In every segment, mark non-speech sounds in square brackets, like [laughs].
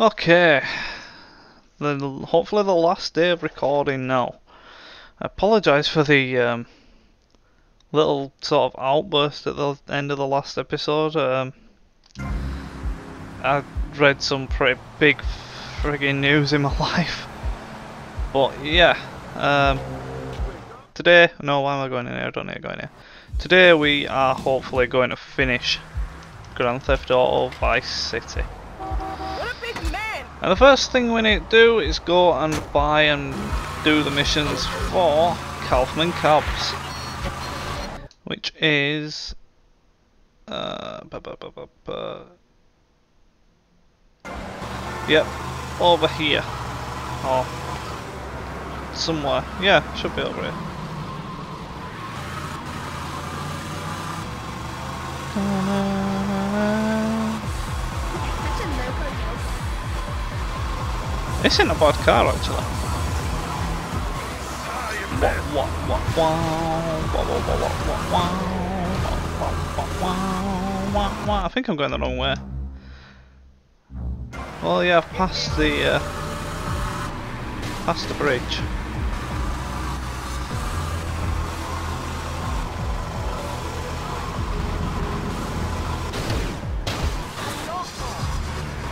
Okay, the, hopefully the last day of recording now. I apologise for the um, little sort of outburst at the end of the last episode. Um, I read some pretty big friggin' news in my [laughs] life. But yeah, um, today, no, why am I going in here? I don't need to go in here. Today we are hopefully going to finish Grand Theft Auto Vice City. And the first thing we need to do is go and buy and do the missions for Kaufman Cabs. Which is... Uh, bu bu bu yep, over here. Or somewhere. Yeah, should be over here. This isn't a bad car actually. I think I'm going the wrong way. Well, yeah, I've passed the uh, past the bridge.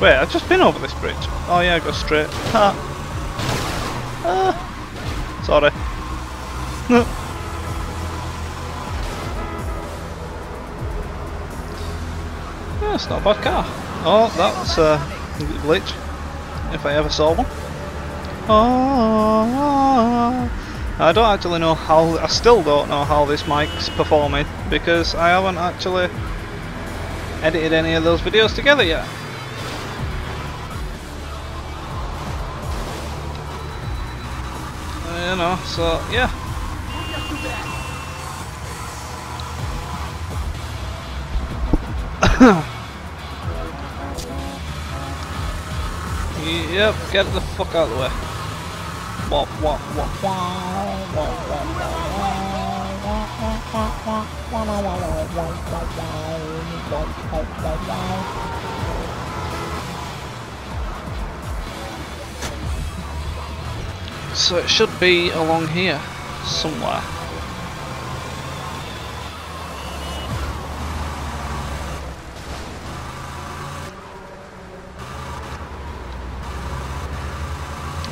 Wait, I've just been over this bridge. Oh yeah, I go straight. Ha! Ah. Sorry. [laughs] yeah, it's not a bad car. Oh, that's a glitch. If I ever saw one. Oh, I don't actually know how, I still don't know how this mic's performing because I haven't actually edited any of those videos together yet. You know, so yeah. yep, get the fuck out of the way. Wop, wop, wop, So it should be along here, somewhere.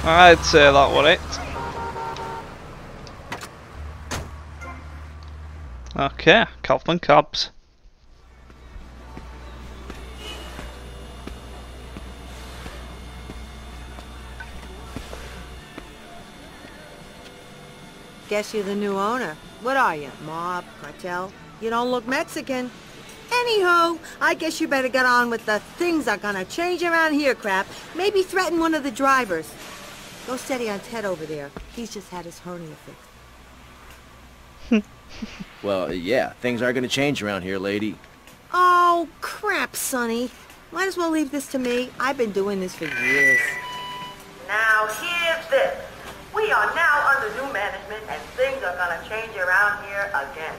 I'd say that was it. Okay, Kaufman Cabs. Guess you're the new owner. What are you, mob, cartel? You don't look Mexican. Anyhow, I guess you better get on with the things are gonna change around here crap. Maybe threaten one of the drivers. Go steady on Ted over there. He's just had his hernia fixed. [laughs] well, uh, yeah, things are gonna change around here, lady. Oh, crap, Sonny. Might as well leave this to me. I've been doing this for years. Now, here's this. We are now under new management and things are gonna change around here again.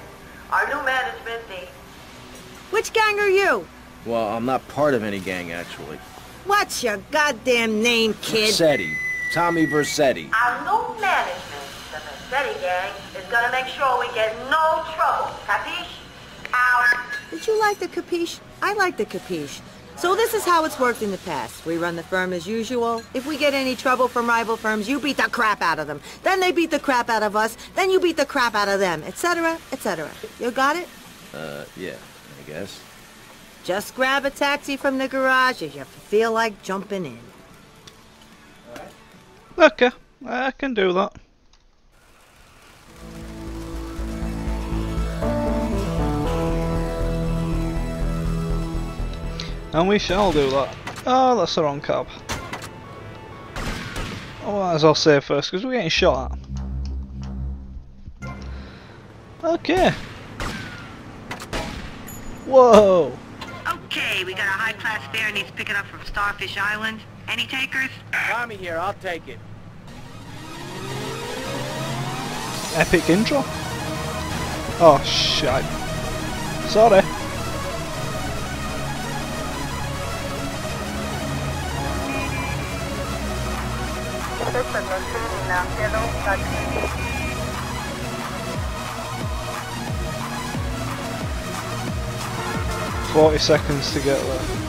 Our new management, the... Which gang are you? Well, I'm not part of any gang, actually. What's your goddamn name, kid? Vercetti. Tommy Vercetti. Our new management, the Vercetti gang, is gonna make sure we get no trouble. Capiche? Our... Did you like the capiche? I like the capiche. So this is how it's worked in the past. We run the firm as usual. If we get any trouble from rival firms, you beat the crap out of them. Then they beat the crap out of us. Then you beat the crap out of them, etc., etc. You got it? Uh, yeah, I guess. Just grab a taxi from the garage if you feel like jumping in. Okay, I can do that. And we shall do that. Oh, that's the wrong cab. Oh, might as well save first, because we're getting shot at. Okay. Whoa! Okay, we got a high-class fare needs picking up from Starfish Island. Any takers? Tommy here, I'll take it. Epic intro? Oh, shit. Sorry. 40 seconds to get there.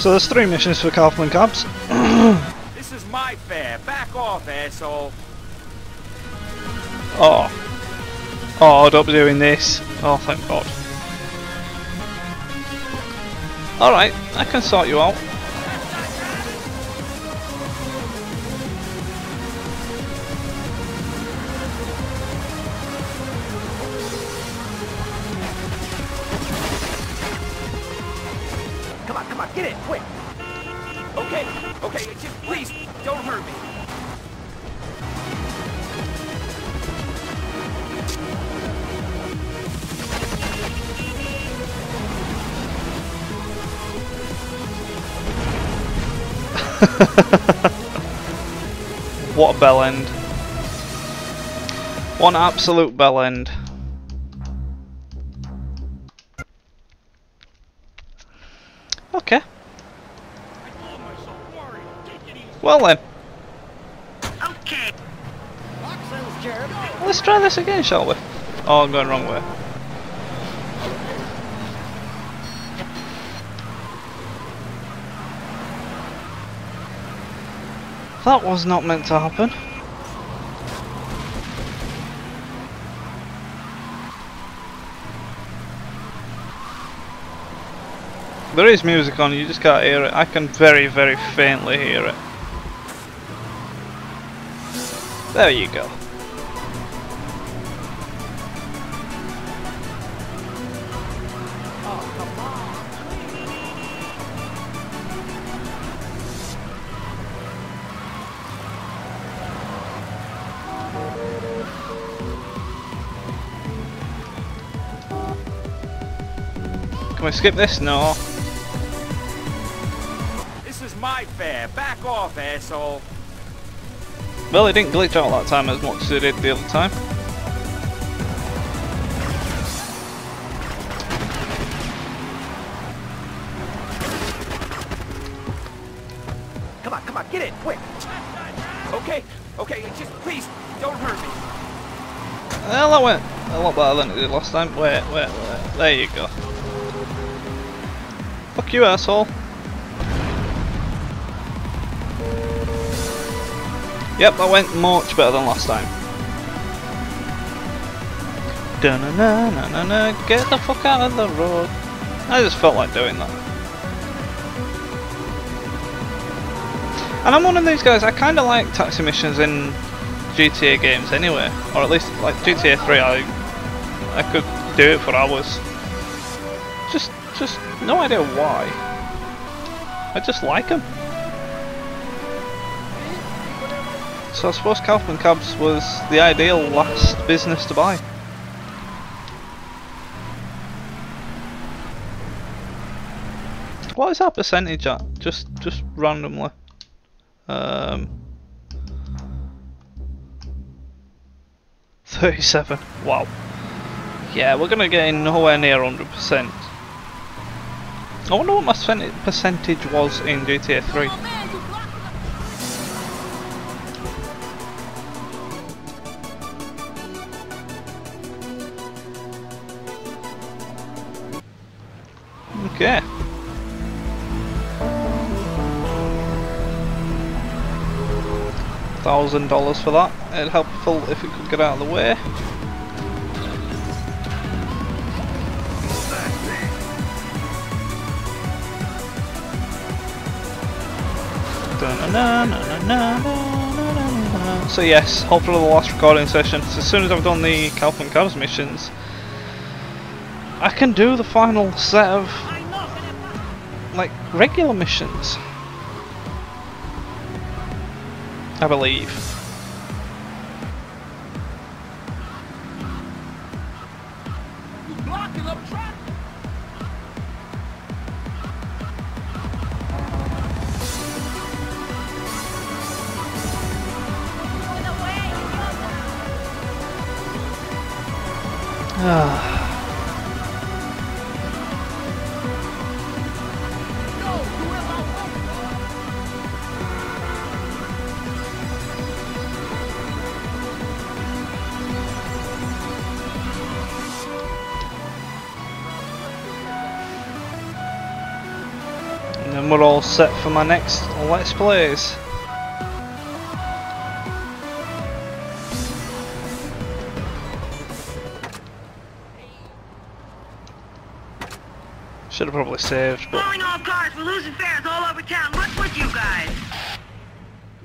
So there's three missions for Kaufman Cabs. [clears throat] This is my fare. Back off, asshole. Oh. Oh, don't be doing this. Oh, thank God. Alright, I can sort you out. [laughs] What a bell end. One absolute bell end. Okay. Well then, Okay. let's try this again, shall we? Oh, I'm going the wrong way. That was not meant to happen. There is music on, you just can't hear it. I can very, very faintly hear it. There you go. Can we skip this? No. This is my fare. Back off, asshole. Well, it didn't glitch out that time as much as it did the other time. Come on, come on, get in, quick. Okay, okay, just please don't hurt me. Well, that went a lot better than it did last time. Wait, wait, wait. There you go. Fuck you, asshole. Yep, that went much better than last time. Da-na-na-na-na-na, Get the fuck out of the road. I just felt like doing that. And I'm one of these guys, I kinda like taxi missions in GTA games anyway. Or at least like GTA 3 I I could do it for hours. Just just no idea why. I just like him. So I suppose Kaufman Cabs was the ideal last business to buy. What is that percentage at? Just just randomly. Um 37. Wow. Yeah, we're gonna get in nowhere near 100%. I wonder what my percent- percentage was in GTA 3. Okay. Thousand dollars for that. It'd helpful if it could get out of the way. So yes, hopefully the last recording session. So as soon as I've done the Kaufman Cabs missions, I can do the final set of like regular missions. I believe. And we're all set for my next Let's Plays. Should have probably saved, but Blowing all cars, we're losing fares all over town. What's with you guys?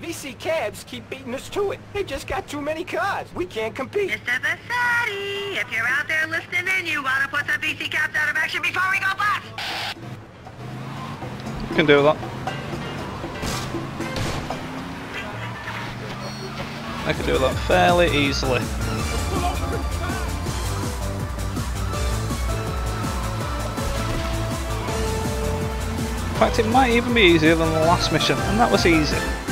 VC cabs keep beating us to it. They just got too many cars. We can't compete. Mr. Vercetti, if you're out there listening in, you gotta put some VC Cabs out of action before we go bust. Can do that. I can do that fairly easily. In fact, it might even be easier than the last mission, and that was easy.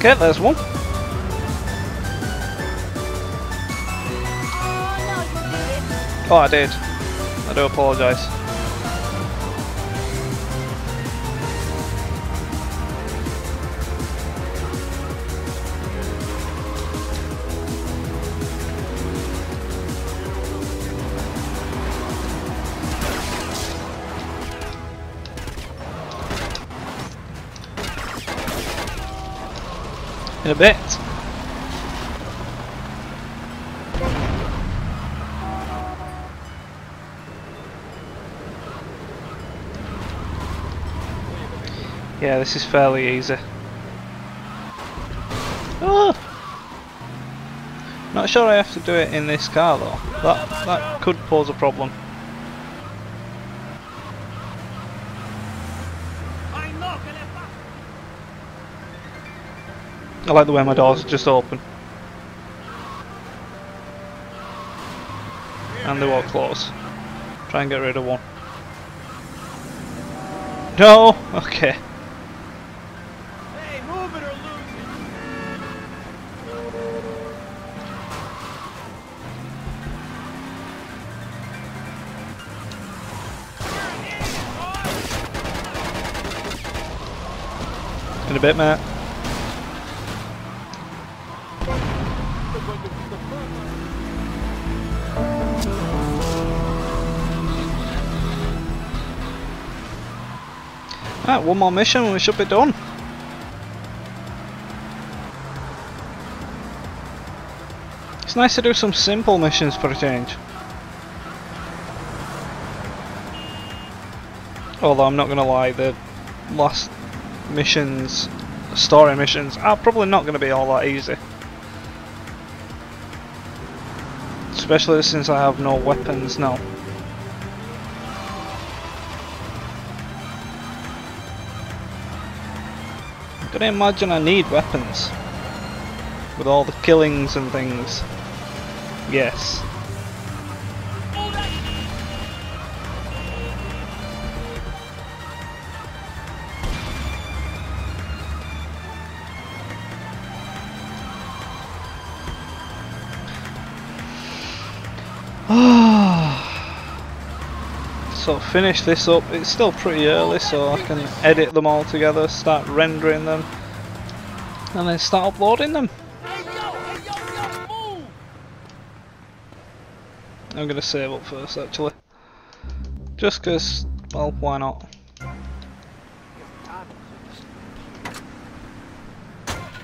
Okay, there's one. Oh, I did. I do apologise. In a bit. Yeah, this is fairly easy. Ah! Not sure I have to do it in this car though. That that could pose a problem. I like the way my doors just open. And they won't close. Try and get rid of one. No! Okay. Hey, move it or lose it. In a bit, Matt. Right, one more mission and we should be done. It's nice to do some simple missions for a change. Although I'm not gonna lie, the last missions, story missions, are probably not gonna be all that easy. Especially since I have no weapons now. Can you imagine I need weapons? With all the killings and things. Yes. So finish this up. It's still pretty early, so I can edit them all together, start rendering them, and then start uploading them. I'm gonna save up first, actually, just because. Well, why not?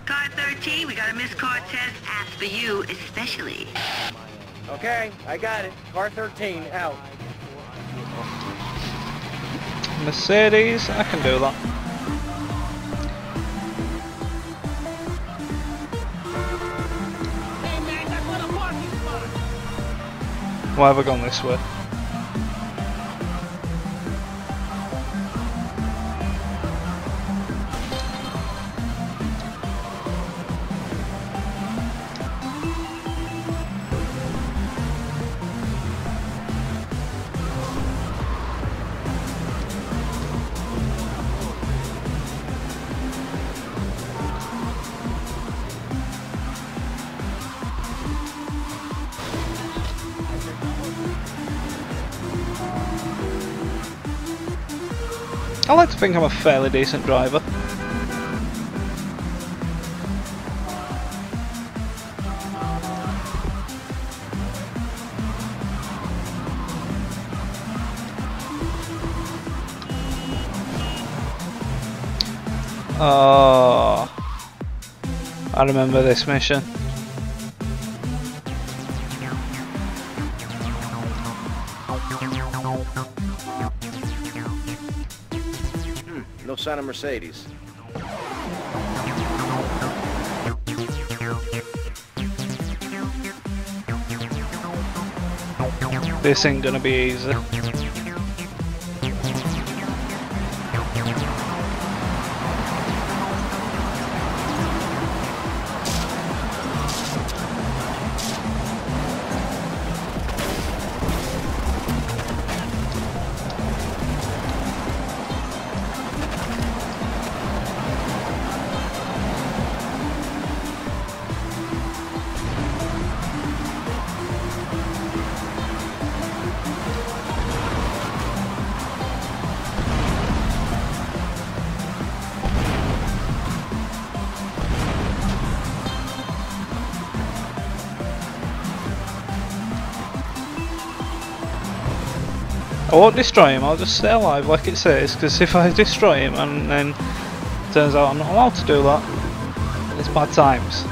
Car 13, we got a missed car test asked for you especially. Okay, I got it. Car 13, out. Mercedes, I can do that. Why have I gone this way? I like to think I'm a fairly decent driver. Oh, I remember this mission. Mercedes. This ain't gonna be easy. I won't destroy him, I'll just stay alive like it says, because if I [laughs] destroy him and then turns out I'm not allowed to do that, it's bad times.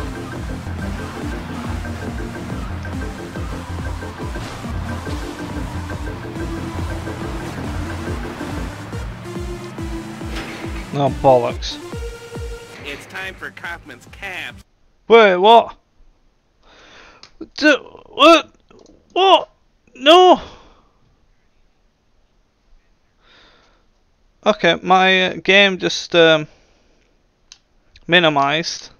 No bollocks. It's time for Kaufman's cabs. Wait, what? What? What? No! Okay, my uh, game just um, minimized.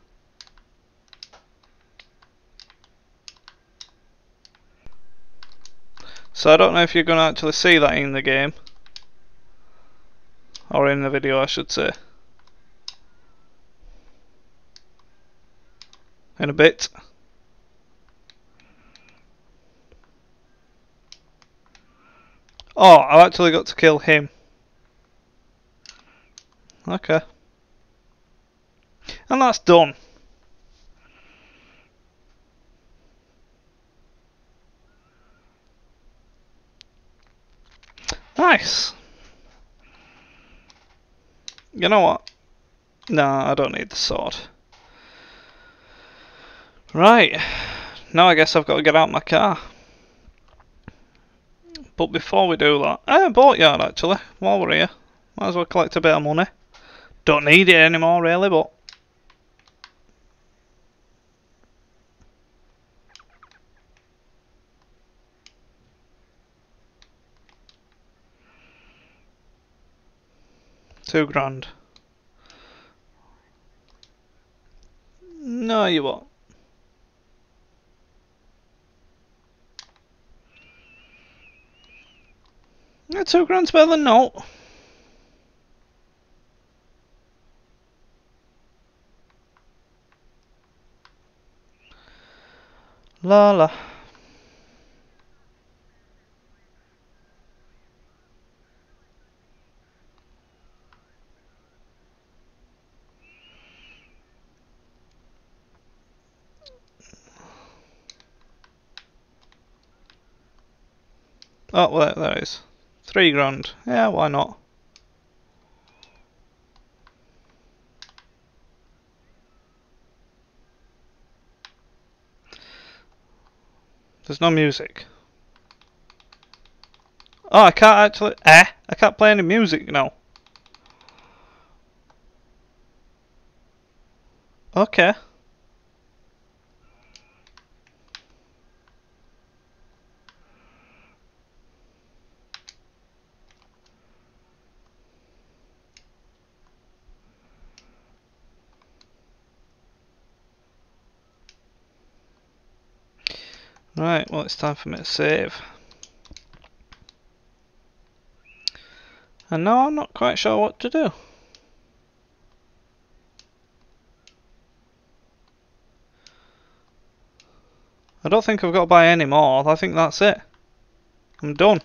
So I don't know if you're going to actually see that in the game. Or in the video I should say. In a bit. Oh, I've actually got to kill him. Okay. And that's done. Nice. You know what? Nah, I don't need the sword. Right. Now I guess I've got to get out my car. But before we do that, I bought yard actually, while we're here. Might as well collect a bit of money. Don't need it anymore really, but Two grand. No, you won't. Yeah, two grand's better no. La la. Oh, well, there it is. Three grand. Yeah, why not? There's no music. Oh, I can't actually... Eh? I can't play any music now. Okay. Right, well it's time for me to save. And now I'm not quite sure what to do. I don't think I've got to buy any more, I think that's it. I'm done.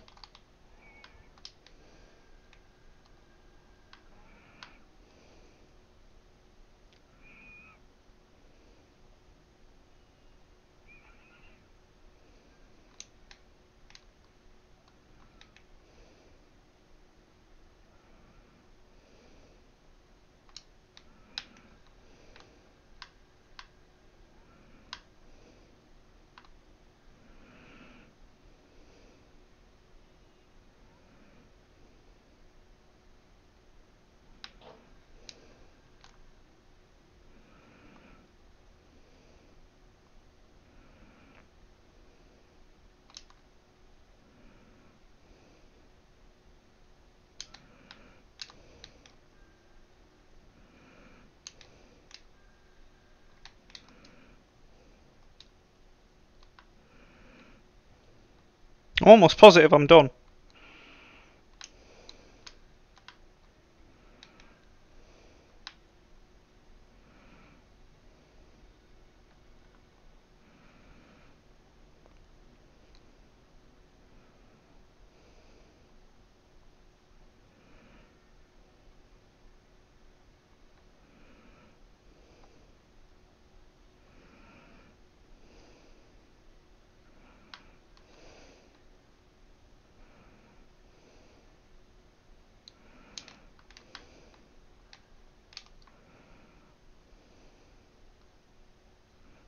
Almost positive I'm done.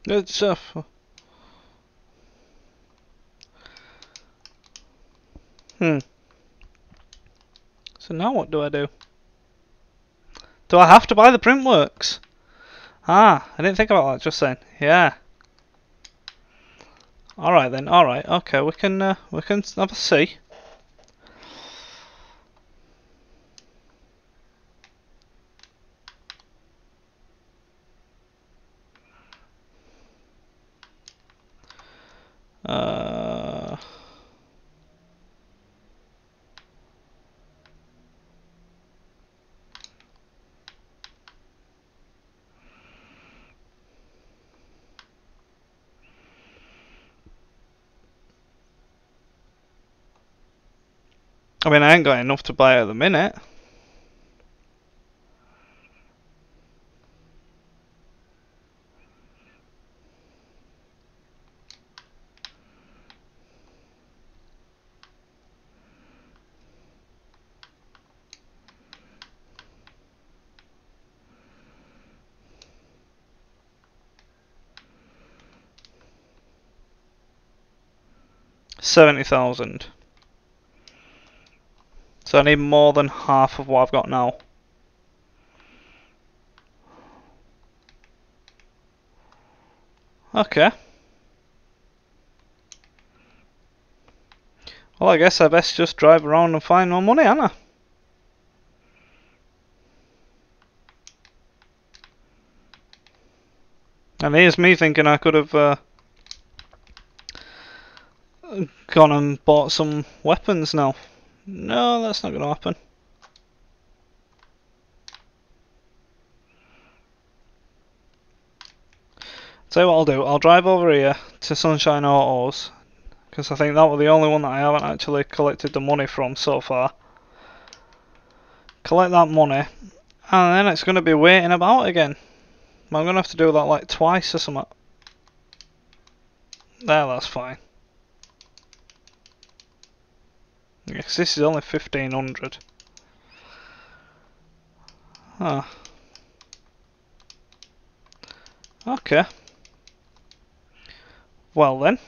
Good stuff. Hmm. So now what do I do? Do I have to buy the Printworks? Ah, I didn't think about that just then. Yeah. Alright then, alright, okay, we can uh, we can have a see. Uh, I mean, I ain't got enough to buy at the minute. Seventy thousand. So I need more than half of what I've got now. Okay. Well, I guess I best just drive around and find more money, Anna. And here's me thinking I could have uh, gone and bought some weapons now. No, that's not going to happen. Tell you what I'll do, I'll drive over here to Sunshine Autos because I think that was the only one that I haven't actually collected the money from so far. Collect that money and then it's going to be waiting about again. I'm going to have to do that like twice or something. There, that's fine. Yes, this is only 1500. Ah. Okay. Well then.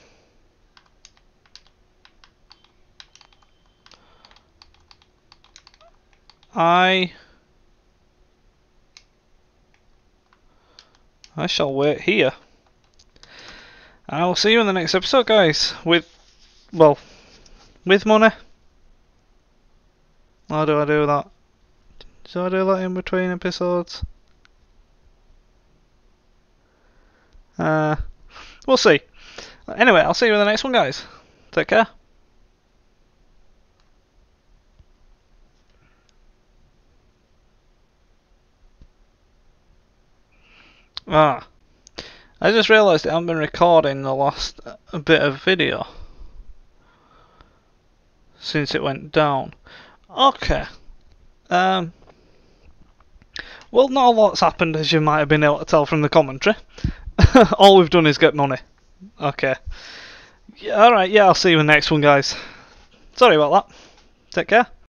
I... I shall wait here. I will see you in the next episode, guys. With, well, with money. How do I do that? Do I do that in between episodes? Uh, we'll see. Anyway, I'll see you in the next one, guys. Take care. Ah. I just realised I haven't been recording the last uh, bit of video since it went down. Okay. Um. Well, not a lot's happened, as you might have been able to tell from the commentary. [laughs] All we've done is get money. Okay. Yeah, Alright, yeah, I'll see you in the next one, guys. Sorry about that. Take care.